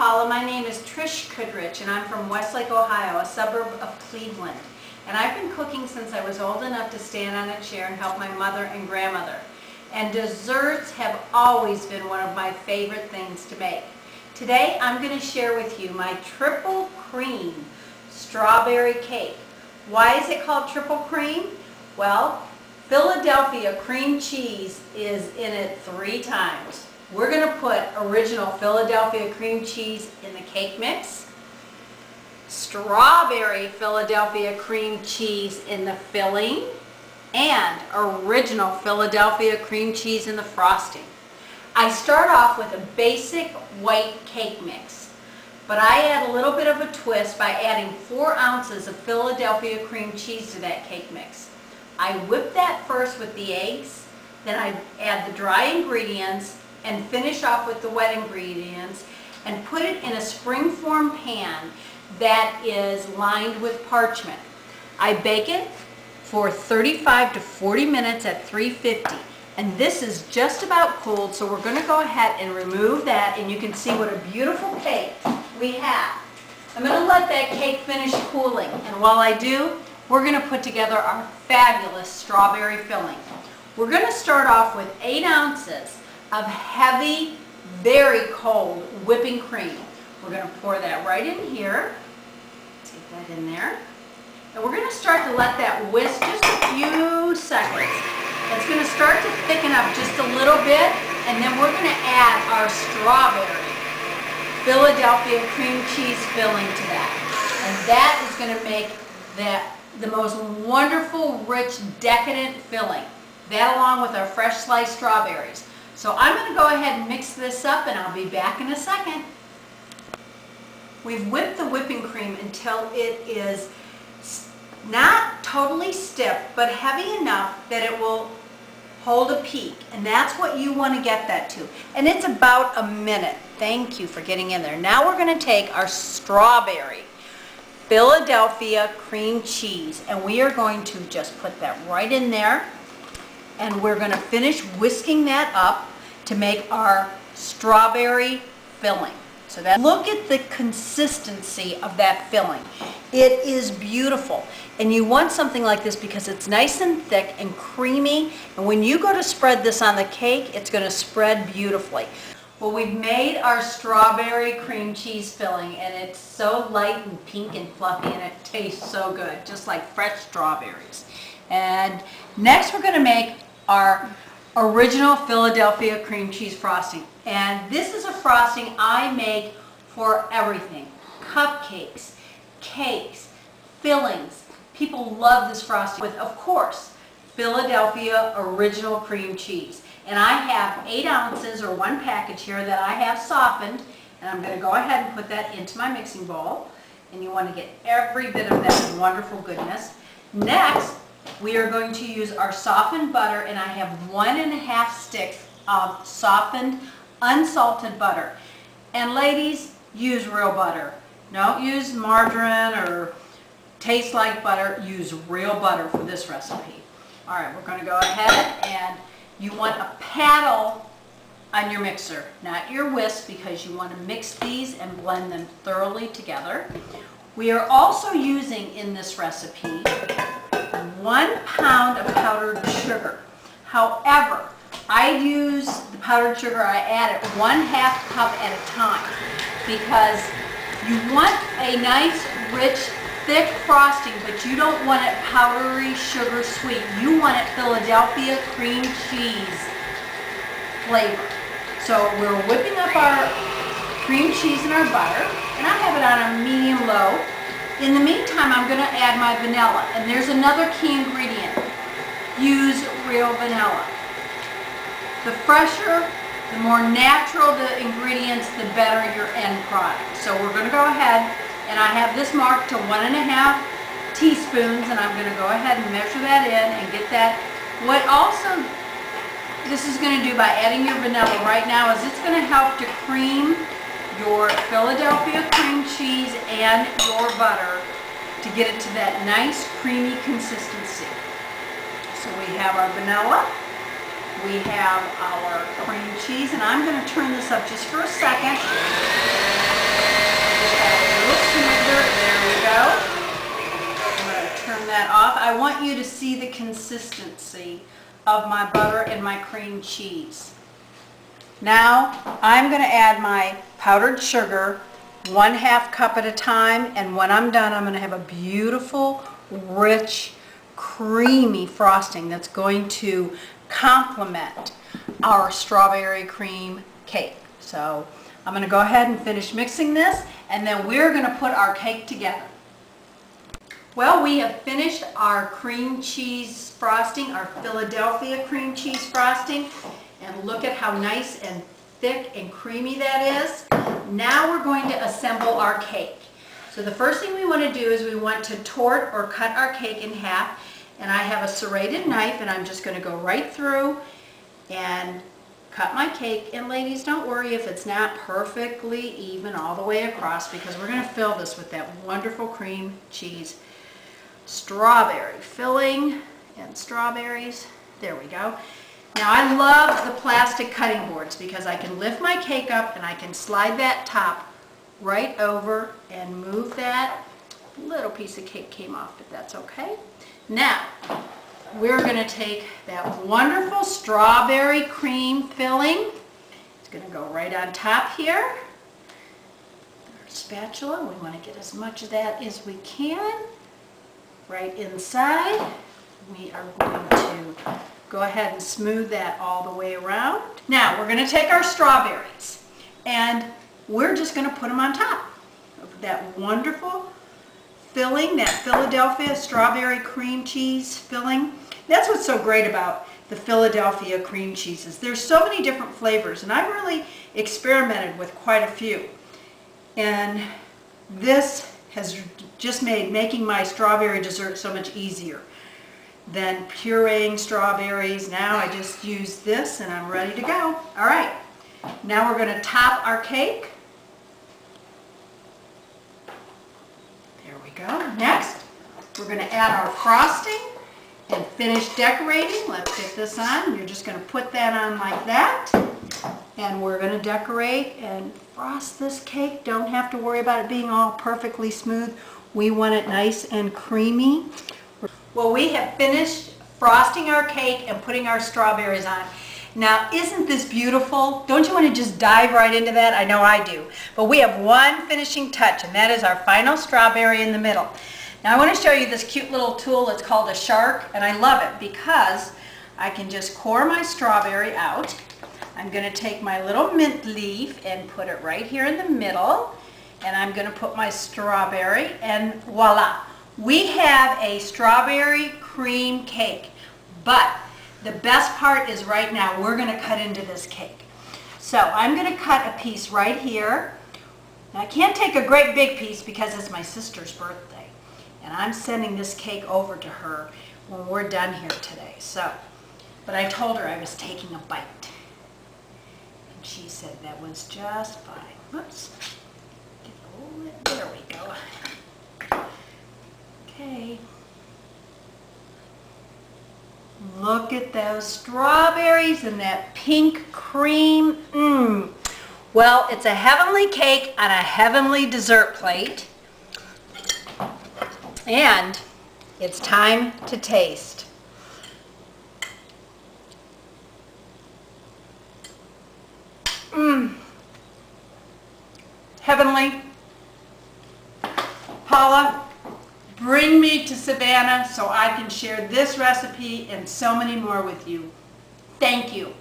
Paula. My name is Trish Kudrich, and I'm from Westlake, Ohio, a suburb of Cleveland. And I've been cooking since I was old enough to stand on a chair and help my mother and grandmother. And desserts have always been one of my favorite things to make. Today, I'm going to share with you my triple cream strawberry cake. Why is it called triple cream? Well, Philadelphia cream cheese is in it three times. We're going to put original Philadelphia cream cheese in the cake mix, strawberry Philadelphia cream cheese in the filling, and original Philadelphia cream cheese in the frosting. I start off with a basic white cake mix, but I add a little bit of a twist by adding four ounces of Philadelphia cream cheese to that cake mix. I whip that first with the eggs, then I add the dry ingredients, and finish off with the wet ingredients and put it in a springform pan that is lined with parchment. I bake it for 35 to 40 minutes at 350 and this is just about cooled so we're going to go ahead and remove that and you can see what a beautiful cake we have. I'm going to let that cake finish cooling and while I do we're going to put together our fabulous strawberry filling. We're going to start off with 8 ounces of heavy, very cold whipping cream. We're going to pour that right in here. Take that in there. And we're going to start to let that whisk just a few seconds. It's going to start to thicken up just a little bit, and then we're going to add our strawberry Philadelphia cream cheese filling to that. And that is going to make that the most wonderful, rich, decadent filling. That along with our fresh sliced strawberries. So I'm going to go ahead and mix this up and I'll be back in a second. We've whipped the whipping cream until it is not totally stiff, but heavy enough that it will hold a peak. And that's what you want to get that to. And it's about a minute. Thank you for getting in there. Now we're going to take our strawberry Philadelphia cream cheese and we are going to just put that right in there and we're going to finish whisking that up to make our strawberry filling. So that look at the consistency of that filling. It is beautiful. And you want something like this because it's nice and thick and creamy. And when you go to spread this on the cake, it's going to spread beautifully. Well, we've made our strawberry cream cheese filling and it's so light and pink and fluffy and it tastes so good, just like fresh strawberries. And next we're going to make our original Philadelphia cream cheese frosting. And this is a frosting I make for everything. Cupcakes, cakes, fillings. People love this frosting with, of course, Philadelphia original cream cheese. And I have eight ounces or one package here that I have softened. And I'm going to go ahead and put that into my mixing bowl. And you want to get every bit of that wonderful goodness. Next, we are going to use our softened butter and I have one and a half sticks of softened unsalted butter. And ladies, use real butter. Don't use margarine or taste like butter. Use real butter for this recipe. All right, we're going to go ahead and you want a paddle on your mixer, not your whisk because you want to mix these and blend them thoroughly together. We are also using in this recipe one pound of powdered sugar. However, I use the powdered sugar, I add it one half cup at a time because you want a nice, rich, thick frosting, but you don't want it powdery sugar sweet. You want it Philadelphia cream cheese flavor. So we're whipping up our cream cheese and our butter, and I have it on a medium low. In the meantime, I'm going to add my vanilla. And there's another key ingredient. Use real vanilla. The fresher, the more natural the ingredients, the better your end product. So we're going to go ahead, and I have this marked to one and a half teaspoons, and I'm going to go ahead and measure that in and get that. What also this is going to do by adding your vanilla right now is it's going to help to cream your Philadelphia cream cheese and your butter to get it to that nice creamy consistency. So we have our vanilla, we have our cream cheese, and I'm going to turn this up just for a second. There we go. I'm going to turn that off. I want you to see the consistency of my butter and my cream cheese. Now, I'm going to add my powdered sugar, one half cup at a time, and when I'm done, I'm going to have a beautiful, rich, creamy frosting that's going to complement our strawberry cream cake. So I'm going to go ahead and finish mixing this, and then we're going to put our cake together. Well, we have finished our cream cheese frosting, our Philadelphia cream cheese frosting. And look at how nice and thick and creamy that is. Now we're going to assemble our cake. So the first thing we want to do is we want to torte or cut our cake in half. And I have a serrated knife and I'm just going to go right through and cut my cake. And ladies, don't worry if it's not perfectly even all the way across because we're going to fill this with that wonderful cream cheese strawberry filling and strawberries. There we go. Now I love the plastic cutting boards because I can lift my cake up and I can slide that top right over and move that. Little piece of cake came off, but that's okay. Now, we're going to take that wonderful strawberry cream filling. It's going to go right on top here. Our spatula, we want to get as much of that as we can right inside. We are going to go ahead and smooth that all the way around. Now we're going to take our strawberries and we're just going to put them on top of that wonderful filling, that Philadelphia strawberry cream cheese filling. That's what's so great about the Philadelphia cream cheeses. There's so many different flavors and I've really experimented with quite a few. And this has just made making my strawberry dessert so much easier than pureeing strawberries. Now I just use this and I'm ready to go. All right, now we're going to top our cake. There we go. Next, we're going to add our frosting and finish decorating. Let's get this on. You're just going to put that on like that. And we're going to decorate and frost this cake. Don't have to worry about it being all perfectly smooth. We want it nice and creamy. Well, we have finished frosting our cake and putting our strawberries on. Now, isn't this beautiful? Don't you want to just dive right into that? I know I do. But we have one finishing touch, and that is our final strawberry in the middle. Now, I want to show you this cute little tool. It's called a shark, and I love it because I can just core my strawberry out. I'm going to take my little mint leaf and put it right here in the middle. And I'm going to put my strawberry and voila. We have a strawberry cream cake. But the best part is right now we're going to cut into this cake. So I'm going to cut a piece right here. Now I can't take a great big piece because it's my sister's birthday. And I'm sending this cake over to her when we're done here today. So, but I told her I was taking a bite. And she said that was just fine. Whoops. There we go. Okay. Look at those strawberries and that pink cream. Mmm. Well, it's a heavenly cake on a heavenly dessert plate. And it's time to taste. Mmm. Heavenly. Paula, bring me to Savannah so I can share this recipe and so many more with you. Thank you.